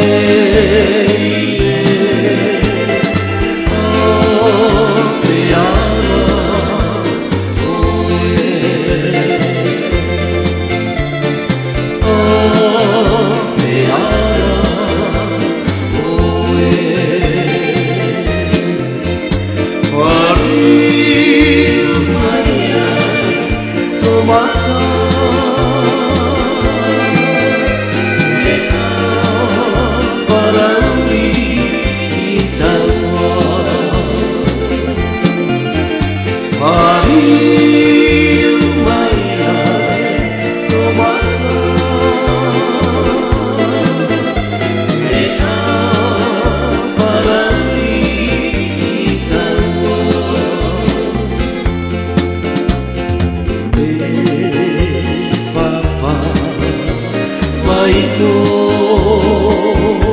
quê Thank